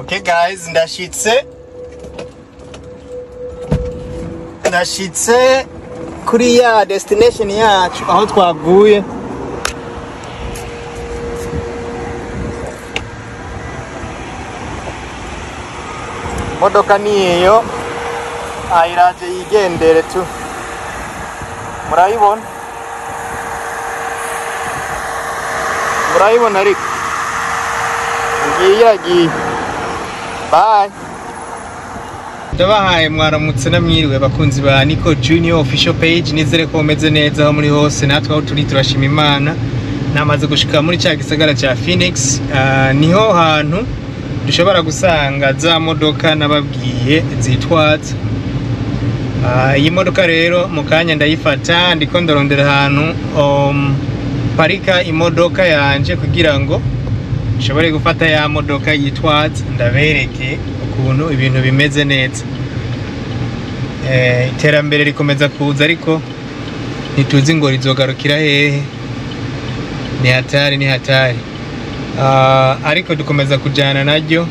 Okay guys, ndashitse. Ndashitse kuri ya destination yacu aho twavuye. Modoka niyo ayiraje yigendere tu. Murayibona? Murayibona ariko? Ngiye yagiye bye. Ndabahaye mwaramutse namwiriwe bakunzi ba Nico Junior official page nizere ko mumeze neza aho muri hose natwe aho turi turashima imana. Namaze gushika muri cya gisagara cya Phoenix uh, ni ho hantu dushobora gusanga za modoka nababwiye zitwaza. Uh, iyi modoka rero mu kanya ndayifata ndiko ndarondera ahantu um, parika imodoka yanje kugira ngo nshobore gufata ya modoka yitwaza ndabereke ukuntu ibintu bimeze neza. Eh, iterambere rikomeza kuza ariko ntituzi ngo rizogarukira hehe. Ni hatari ni hatari. Ah, ariko dukomeza kujyana naryo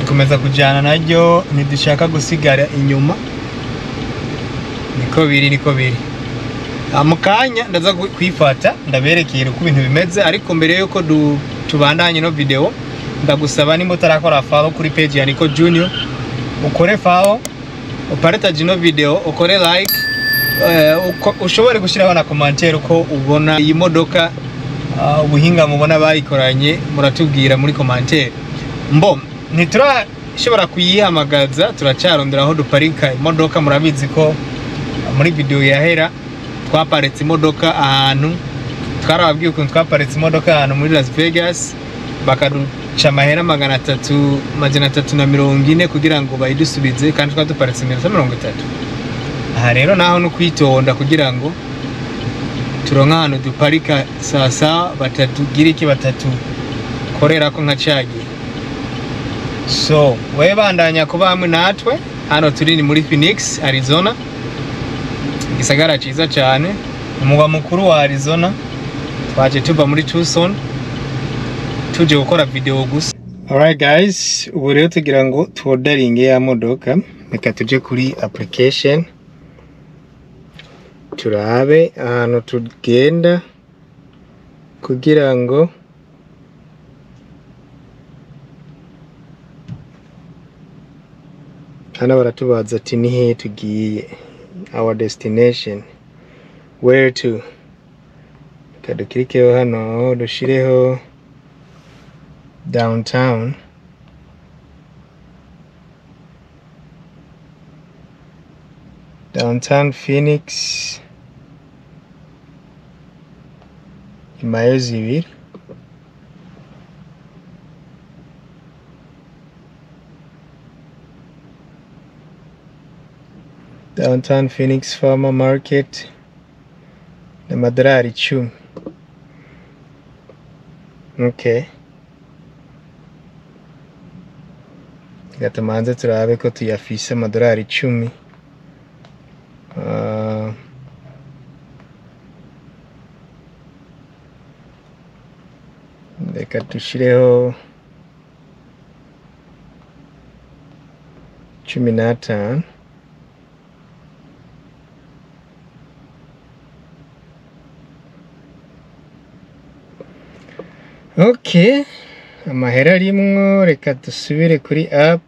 dukomeza kujyana naryo ntidushaka gusigara inyuma. Niko biri niko biri. Mu kanya ndaza kwifata ndaberekera uko ibintu bimeze ariko mbere yuko tubandanye no video ndagusaba nimba utarakora follow kuri page ya Nico Junior ukore follow upartage ino video ukore like eh, ushobore gushyiraho na commentaire uko ubona iyi modoka ah, ubuhinga mubona bayikoranye muratubwira muri commentaire mbo ntiturashobora kuyihamagaza turacarondera aho duparika imodoka murabizi ko muri video yahera twaparitse imodoka ahantu twarababwiye ukuntu twaparitse imodoka ahantu muri Las Vegas bakaduca amahera magana atatu magana atatu na mirongo ine kugira ngo bayidusubize kandi twari duparitse iminota mirongo itatu. Aha rero naho ni ukwitonda kugira ngo turonke ahantu duparika sasa batatugira iki batatukorera ko nka cagiye so we bandanya kuba hamwe natwe hano turi ni muri Phoenix Arizona. Igisagara cyiza cyane umugwa mukuru wa Arizona. Twaje tuva muri Tucson tuje gukora video gusa. Alright guys. Ubu rero tugira ngo tuodaringe ya modoka. Reka tuje kuri application. Turabe ahantu tugenda kugira ngo hano baratubaza ati ni hehe tugiye. Our destination. Where to? Reka dukirikeho hano dushireho downtown. Downtown phoenix. Imayo downtown phoenix farmer market ni amadolari icumi okay reka tumanze turabe ko tuyafise amadolari icumi Ah, reka dushireho cumi n'atanu amahera arimwo reka dusubire kuri app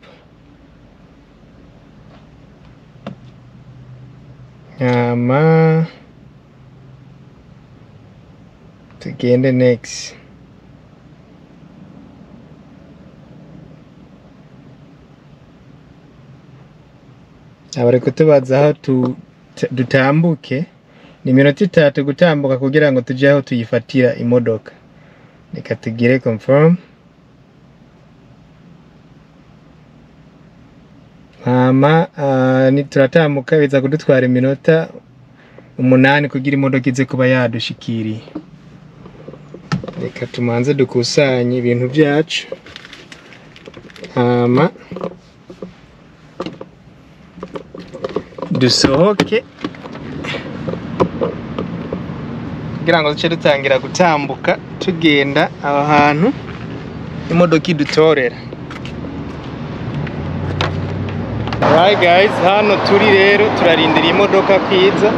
hama tugende next. Abari kutubaza aho dutambuke. Ni iminota itatu gutambuka kugira ngo tujye aho tuyifatira imodoka. Reka tugire confirm. Hama ah, ni turatambuka biza kudutwara iminota umunani kugira imodoka ize kuba yadushikiriye reka tumanze dukusanye ibintu byacu. Hama dusohoke. Kugira ngo duce dutangira gutambuka tugenda aho hantu imodoka idutorera. Alright guys, hano turi rero turarindira imodoka kwiza.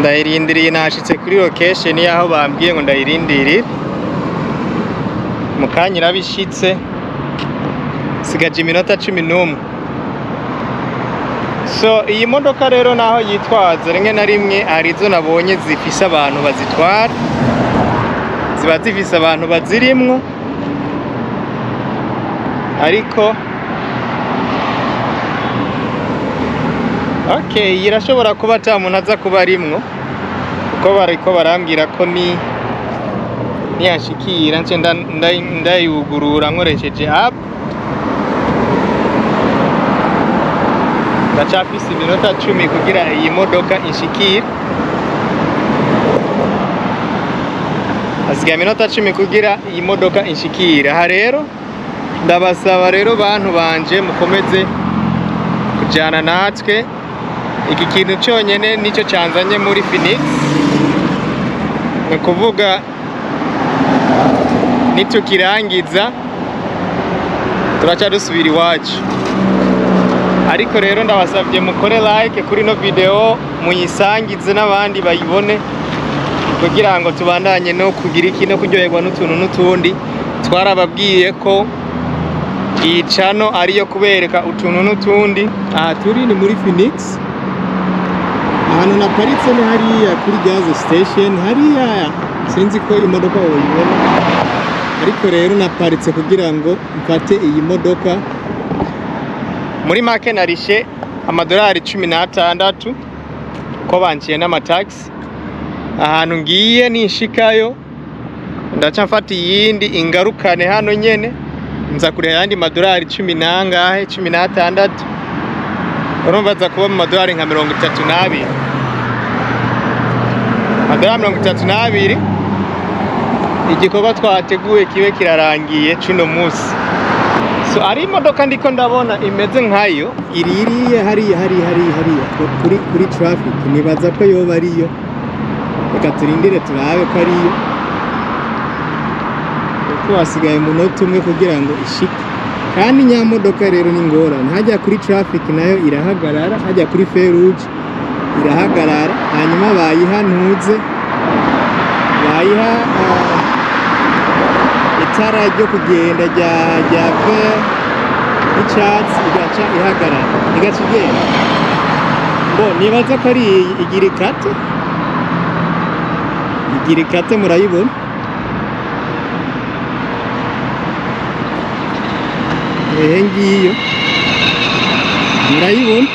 Ndayirindiriye nashitse kuri location y'aho bambwiye ngo ndayirindirire mu kanya irabishitse sigaje iminota cumi n'umwe. So iyi modoka rero naho yitwaza rimwe na rimwe hari izo nabonye zifise abantu bazitwara ziba zifise abantu bazirimwo. Ariko iyi irashobora kuba ata muntu aza kuba arimwo kuko bariko barambwira ko ni niyashikira ndayugurura nkoresheje app. Ndacafise iminota cumi kugira iyi modoka inshikire hasigaye iminota cumi kugira iyi modoka inshikire aha rero ndabasaba rero bantu banje mukomeze kujyana natwe. Iki kintu cyonyine ni cyo cyanzanye muri Phoenix. Ni ukuvuga nitukirangiza turaca dusubira iwacu. Ariko rero ndabasabye mukore like kuri ino video muyisangize n'abandi bayibone kugira ngo tubandanye no kugira iki no kuryoherwa n'utuntu n'utundi. Twarababwiye ko iyi cano ariyo kubereka utuntu n'utundi. Aha turi ni muri Phoenix. Ahantu naparitse ni hariya kuri gas station hariya. Sinzi ko imodoka woyibona ariko rero naparitse kugira ngo mfate iyi modoka. Muri make narishe amadolari cumi n'atandatu ko banciye n'amatagisi ahantu ngiye ninshikayo ndaca iyindi ingarukane hano nyene nza kureba ayandi madolari cumi n'angahe cumi n'atandatu. Urumva aza kuba mu madolari nka mirongo itatu n'abiri. Amadolari mirongo itatu n'abiri igikorwa twateguye kibe kirarangiye cuno munsi. Ari imodoka ndiko ndabona imeze nkayo. Iri iriya hariya hariya hariya hariya ku- kuri kuri traffic. Nibaza ko yoba ariyo. Reka turindire turabe ko ariyo. Kuko hasigaye umunota umwe kugira ngo ishike. Kandi nyamodoka rero ni ngorane. Hajya kuri traffic na yo irahagarara hajya kuri feruje irahagarara. Hanyuma bayiha ntuze bayiha ah, itara ryo kugenda rya vert n'icyatsi igaca ihagarara. Igaca igenda bo nibaza ko ari iyi igira ikate igira ikate murayibona? Ehe ngiyo. Murayibona?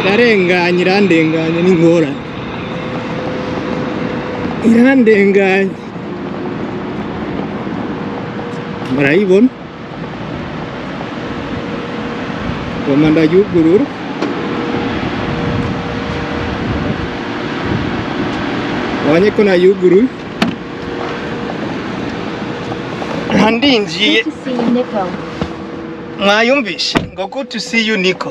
Irarenganye irandenganye n'ingorane irandenganye murayibona ngoma ndayugurura wabonye ko nayuguruye ndinjiye Good to see you, Nico. mwayumvishe ngo good to see you Nico.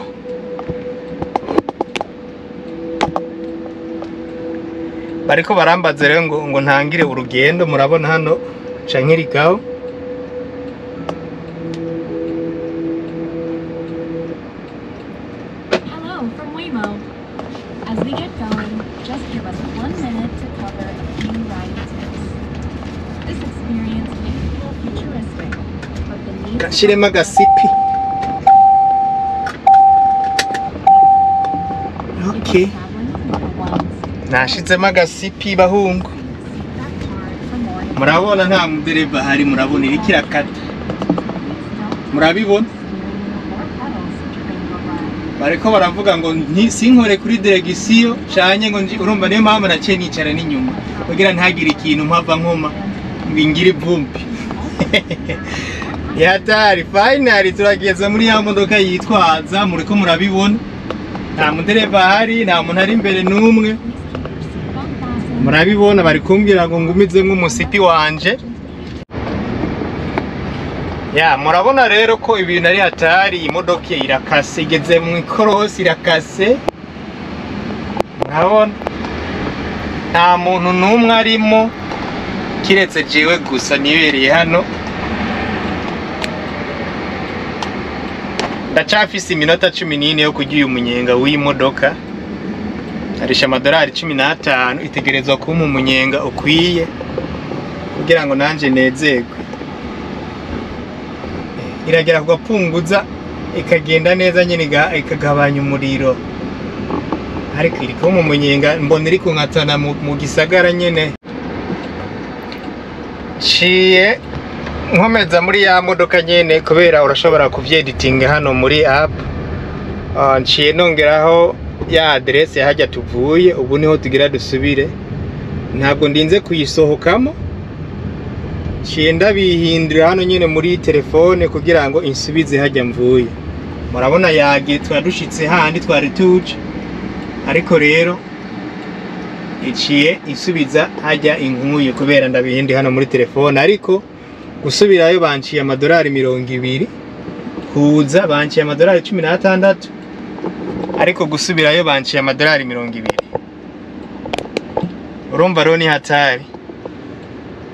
Bariko barambaza rero ngo ngo ntangire urugendo. Murabona hano ca nkirigaho gashiremo agasipi nashizemo agasipi bahungu. Murabona nta mudereva ahari murabona iriko irakata murabibona? Bariko baravuga ngo sinkore kuri deregisiyo canye ngo urumva niyo mpamvu naciye nicara n'inyuma. Kugira ntagire ikintu mpava nkoma ngo ingire ivumbi. yatari finally turageze muri ya modoka yitwaza muriko murabibona. Nta mudereva ahari nta muntu ari imbere n'umwe. Murabibona bari kumbwira ngo ngumize nk'umusipi wanje. Ya murabona rero ko ibintu ari hatari imodoka irakase igeze mu ikorosi irakase. Murabona. Nta muntu n'umwe arimo. Kiretse jewe gusa nibereye hano. Ndacafise iminota cumi n'ine yo kurya uyu munyenga w'iyi modoka arisha amadolari cumi n'atanu itegerezwa kumpa umunyenga ukwiye kugira ngo nanje nezerwe. Iragera kugapunguza ikagenda neza nyine ikagabanya umuriro. Ariko iri kumpa umunyenga mbona iri kunkatana mu, mu gisagara nyine. Nciye nkomeza muri ya modoka nyene kubera urashobora kuvyeditinga hano muri app. Ah, nciye nongeraho ya adresse yahajya tuvuye ubu ni ho tugira dusubire. Ntabwo ndinze kuyisohokamo. Nciye ndabihindura hano nyene muri telefone kugira ngo insubize hajya mvuye. Murabona yagiye twari dushitse handi twari tuje ariko rero iciye isubiza hajya inkuye kubera ndabihindi hano muri telefone. Ariko gusubirayo banciye amadolari mirongo ibiri kuza banciye amadolari cumi n'atandatu. Ariko gusubirayo banciye amadolari mirongo ibiri. Urumva rero ni hatari.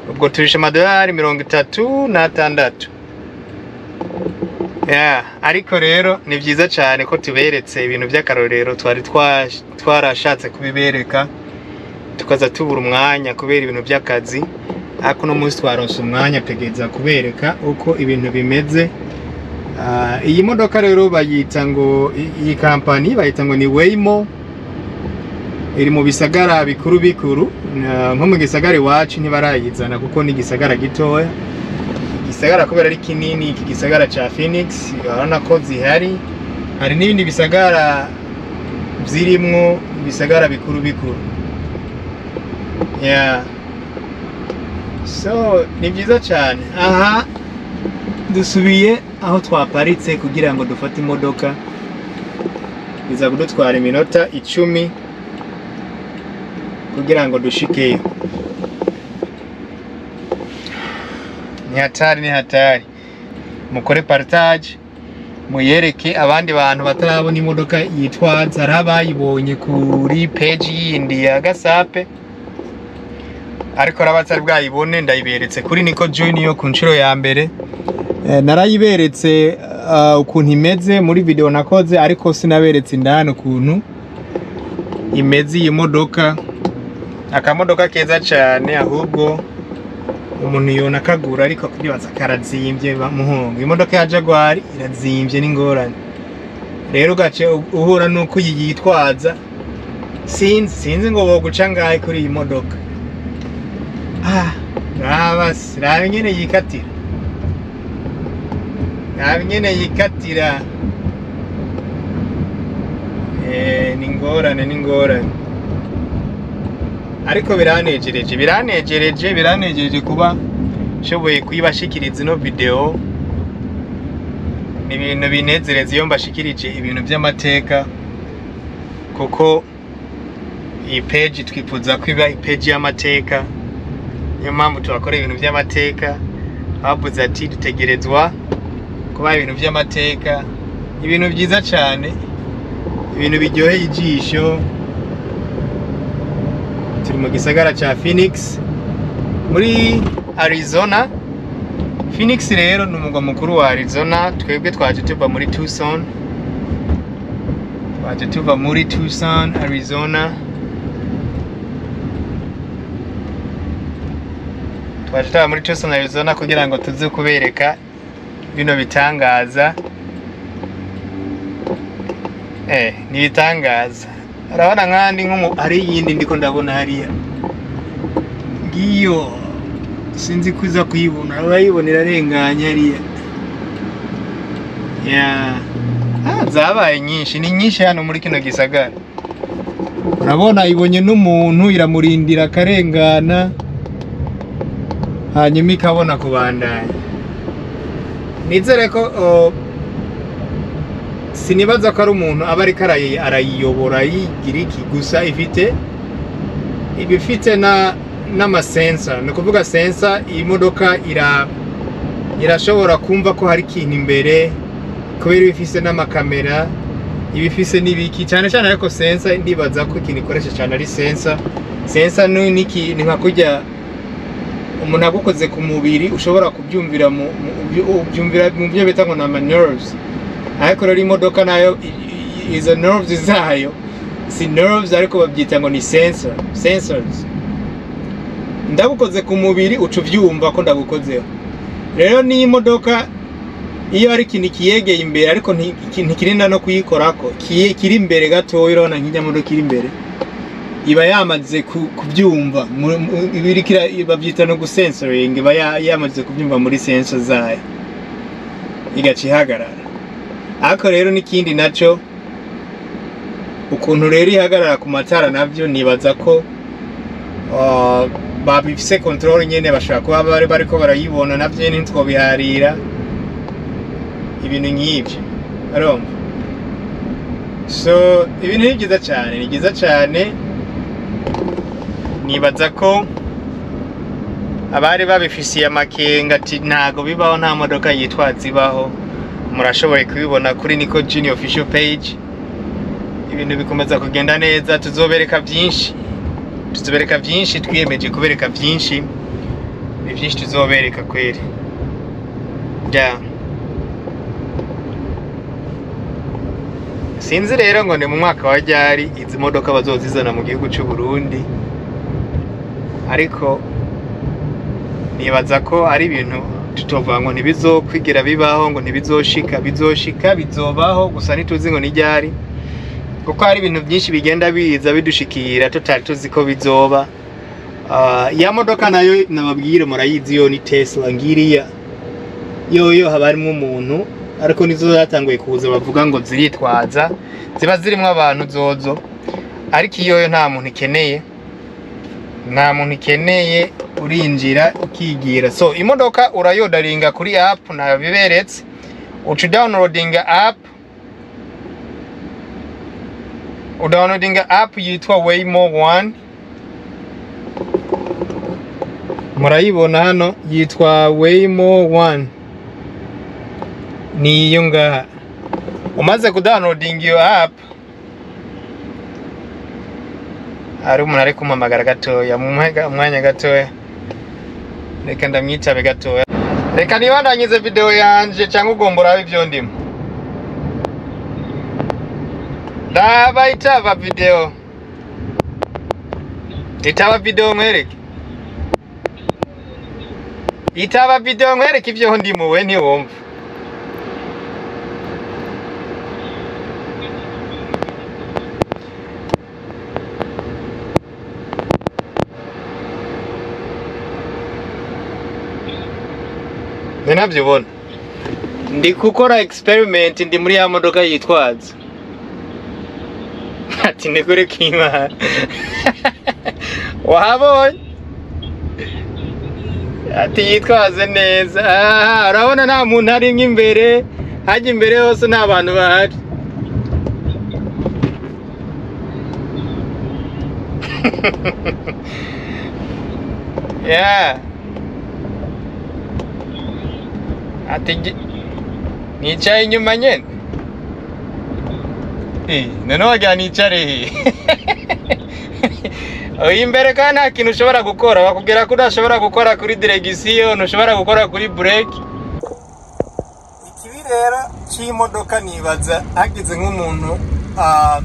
Ubwo turisha amadolari mirongo itatu n'atandatu. Ariko rero ni byiza cyane ko tuberetse ibintu by'akarorero twari twa- twarashatse kubibereka tukaza tubura umwanya kubera ibintu by'akazi. Ariko uno munsi twaronse umwanya tegereza kubereka uko ibintu bimeze. Ah, iyi modoka rero bayita ngo iyi kampani bayita ngo ni Waymo. Iri mu bisagara bikuru bikuru. Na- nko mu gisagara iwacu ntibarayizana kuko ni igisagara gitoya. Igisagara kubera ari kinini iki gisagara ca Phoenix urabona ko zihari. Hari n'ibindi bisagara zirimwo ibisagara bikuru bikuru. So ni byiza cyane. Aha dusubiye aho twaparitse kugira ngo dufate imodoka. Biza kudutwara iminota icumi kugira ngo dushikeyo. Ni hatari ni hatari. Mukore partage muyereke abandi bantu batarabona imodoka yitwaza hari abayibonye kuri peji yindi ya gasape. Ariko n'abatari bwayibone ndayiberetse. Kuri Nico Junior ku nshuro ya mbere Eh, narayiberetse ah, ukuntu imeze muri video nakoze ariko sinaberetse indani ukuntu imeze iyi modoka. Akamodoka keza cyane ahubwo umuntu yona akagura ariko kwibaza karazimbye ba- muhungu. Imodoka ya Jaguar irazimbye n'ingorane rero ugace u- uhura nuko yitwaza sinzi sinzi ngo boguca ngahe kuri iyi modoka. Raba nyene yikatira raba nyene yikatira Eh, ni ingorane ni ingorane ariko biranejereje biranejereje biranejereje kuba nshoboye kuyibashikiriza ino video. Ni ibintu binezereza iyo mbashikirije ibintu by'amateka kuko iyi page twifuza ko iba ipeji y'amateka. Niyo mpamvu tubakora ibintu by'amateka. Bavuze ati dutegerezwa kuba ibintu by'amateka. Ibintu byiza cyane ibintu biryoheye ijisho. Turi mu gisagara cya Phoenix. Muri Arizona. Phoenix rero ni umugwa mukuru wa Arizona. Twebwe twaje tuva muri Tucson. Twaje tuva muri Tucson Arizona. Twaje tuva muri Tucson Arizona kugira ngo tuze kubereka bino bitangaza. Eh ni ibitangaza urabona nkandi nko mu- hari iyindi ndiko ndabona hariya. Ngiyo sinzi kuza kuyibona. Urayibona irarenganye hariya. Ya ah, zabaye nyinshi. Ni nyinshi hano muri kino gisagara. Urabona ibonye n'umuntu iramurindira akarengana. Hanyuma ikabona kubandanya nizere ko sinibaza ko ari umuntu aba ariko arayi- arayiyobora yigira iki gusa. Ifite iba ifite na n'amasensa. Ni ukuvuga sensa iyi modoka ira irashobora kumva ko hari ikintu imbere kubera iba ifise n'amakamera iba ifise n'ibiki. Cyane cyane ariko sensa ndibaza ko ikintu ikoresha cyane ari sensa. Sensa ni nka kurya umuntu agukoze ku mubiri ushobora kubyumvira mu byo bita ngo ni ama nerves. Ariko rero imodoka na yo izo nerves zayo si nerves ariko babyita ngo ni sensor sensors. Ndagukoze ku mubiri uca ubyumva ko ndagukozeho. Rero n'iyi modoka iyo hari ikintu kiyegeye imbere ariko nti- iki- ntikirinda no kuyikorako kiri imbere gatoya urabona nk'ijya modoka iri imbere. Iba yamaze ku- kubyumva. Babyita no gusensoring iba ya- yamaze kubyumva muri sensor zayo. Igaca ihagarara ariko rero n'ikindi na cyo ukuntu rero ihagarara ku matara na byo nibaza ko ah, babifise control nyene bashobora kuba bari bariko barayibona navyo nyene ntitwobiharira. Ibintu nk'ibyo arumva so ibintu ni byiza cyane ni byiza cyane nibaza ko abari babifisiye amakenga ati ntago bibaho nta modoka yitwaza ibaho murashoboye kubibona kuri niko junior official page. Ibintu bikomeza kugenda neza tuzobereka byinshi. Tuzobereka byinshi twiyemeje kubereka byinshi. Ni byinshi tuzobereka kweri. Sinzi rero ngo ni mu mwaka wa ryari izi modoka bazozizana mu gihugu cy'u Burundi ariko nibaza ko ari ibintu tutovuga ngo ntibizokwigira bibaho ngo ntibizoshika bizoshika bizobaho gusa ntituzi ngo ni ryari kuko hari ibintu byinshi bigenda biza bidushikira tutari tuzi ko bizoba. Ah, ya modoka na yo nababwire murayizi yo ni Tesla ngiriya. Yoyo haba harimo umuntu ariko nizo zatanguye kuza bavuga ngo ziritwaza ziba zirimo abantu zozo. Ariko iyoyo nta muntu ikeneye. Nta muntu ikeneye urinjira ukigira. So imodoka urayodaringa kuri app nabiberetse uca downloadinga app. Udownloadinga app yitwa waymo one. Murayibona hano yitwa waymo one. Ni iyo ngaha. Umaze kudownloadinga iyo app hari umuntu ari kumpamagara gatoya mu mwanya- umwanya gatoya. Reka ndamwitabe gatoya. Reka nibandanyize video yanje cyangwa ugomba urabe ibyo ndimo. Ndaba itaba video. Itaba video nkwereke itaba video nkwereke ibyo ndimo we ntiwumva. Ni na byo ubona. Ndi gukora experiment ndi muri ya modoka yitwaza ati nigure k'imana wahabonye? Ati yitwaze neza. Aha urabona nta muntu arimo imbere hajya imbere hose nta bantu bahari. Yeah. Ati gi- nicaye inyuma nyene Eh, none wagira nicare he oyi imbere kandi nta kintu ushobora gukora. Bakubwira ko udashobora gukora kuri diregisiyo ntushobora gukora kuri bureke ikibi rero cy'imodoka nibaza hagize nk'umuntu ah,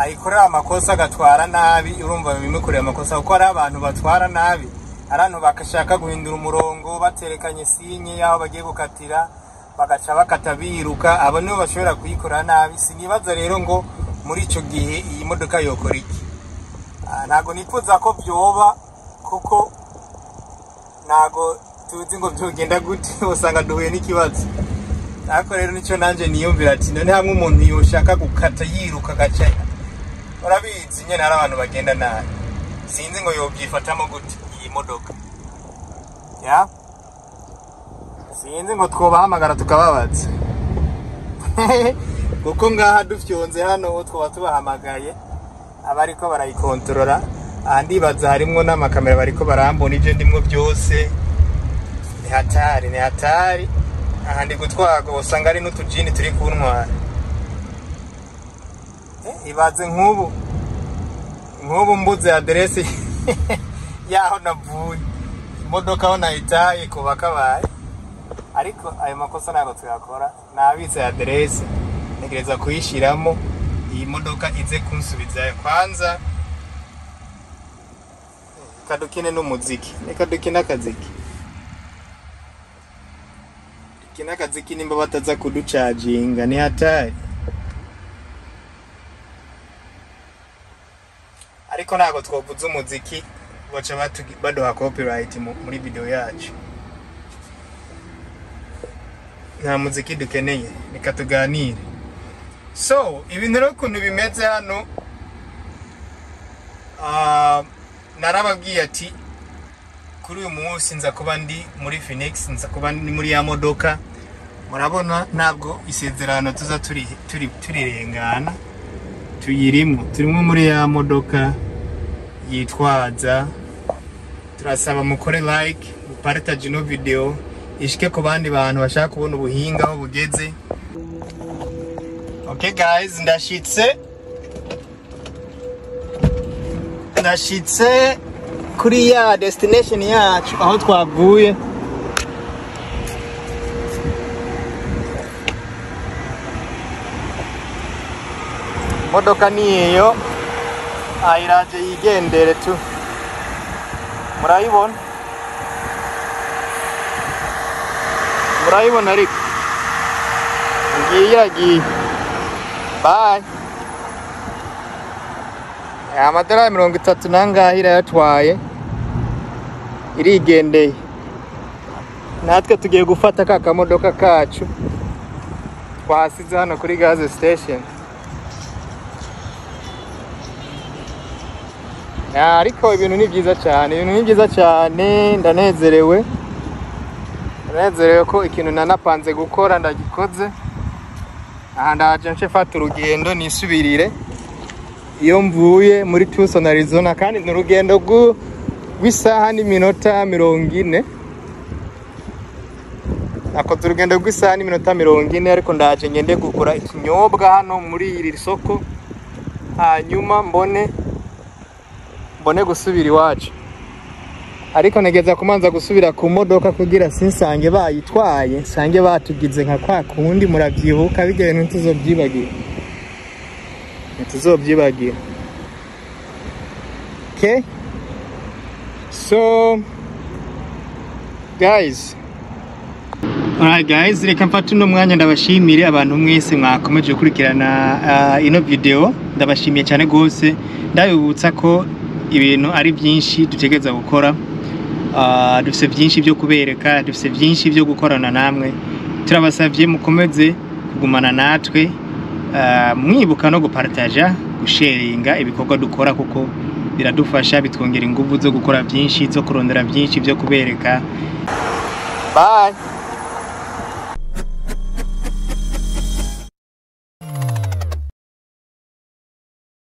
ayikorera amakosa agatwara nabi urumva bimukorera amakosa kuko hari abantu batwara nabi. Abantu bagashaka guhindura umurongo baterekanye sinye y'aho bagiye gukatira bagaca bakata biruka abo nibo bashobora kuyikora nabi. Sinibaza rero ngo muri icyo gihe iyi modoka yokora iki. Ah, ntabwo nifuza ko byoba kuko ntabwo tuzi ngo byogenda gute usanga duhuye n'ikibazo. Ariko rero ni cyo nanjye niyumvira ati none hamwe umuntu yoshaka gukata yiruka agaca urabizi nyine hari abantu bagenda nabi. Sinzi ngo yobyifatamo gute. Iyi modoka sinzi ngo twobahamagara tukababaza kuko ngaha dufyonze hano twaba tubahamagaye abariko barayikontorora aha ndibaza harimwo n'amakamera bariko barambona ibyo ndimwo byose ni hatari ni hatari aha ndi gutwarwa usanga ari n'utujini turi kuntwara Eh, ibaze nk'ubu nk'ubu mbuze aderesi yaho navuye. Imodoka aho nayitaye kuba kabaye ariko ayo makosa ntabwo tuyakora. Nabitse aderese. Ntegereza kuyishyiramo. Iyi modoka ize kunsubizayo. Kwanza reka dukine n'umuziki. Reka dukine akaziki. Dukine akaziki nimba bataza kuducaginga ni hatari. Ariko ntabwo twavuze umuziki. Baca baduha copyright mu- muri video yacu. Nta muziki dukeneye reka tuganire. So ibintu rero ukuntu bimeze hano ah, narababwiye ati kuri uyu munsi nza kuba ndi muri phoenix nza kuba ndi muri ya modoka. Murabona ntabwo isezerano tuza turi turi turirengana. Tuyirimo turimo muri ya modoka yitwaza turasaba mukore like mupartage ino video ishike ku bandi bantu bashaka kubona ubuhinga aho bugeze. Okay guys ndashitse. Ndashitse kuri ya destination yacu aho twavuye modoka niyo ayiraje yigendere tu. Murayibona murayibona ariko ngiye iragiye bayi amadolari mirongo itatu nangahe irayatwaye irigendeye natwe tugiye gufata ka kamodoka kacu. Twasize hano kuri gaze station. Ariko ibintu ni byiza cyane. Ibintu ni byiza cyane. Ndanezerewe. Ndanezerewe ko ikintu nanapanze gukora ndagikoze. Aha ndaje nce fata urugendo nisubirire. Iyo mvuye muri Tucson Arizona kandi ni urugendo rw'isaha n'iminota mirongo ine. Nakoze urugendo rw'isaha n'iminota mirongo ine ariko ndaje ngende kugura ikinyobwa hano muri iri soko. Hanyuma mbone mbone gusubira iwacu. Ariko ntegeza kumanza gusubira ku modoka kugira sinsange bayitwaye nsange batugize nka kwa kundi murabyibuka bintu ntituzobyibagira. Ntituzobyibagira. Okay so guys. Alright guys, reka mfate uno mwanya ndabashimire abantu mwese mwakomeje gukurikirana uh, ino video. Ndabashimiye cyane gose ndabibutsa ko ibintu ari byinshi dutegereza gukora uh, dufite byinshi byo kubereka dufite byinshi byo gukorana namwe. Turabasabye mukomeze kugumana natwe uh, mwibuka no gupartaja gusharinga ibikorwa dukora kuko biradufasha bitwongera ingufu zo gukora byinshi zo kurondera byinshi byo kubereka. Bye.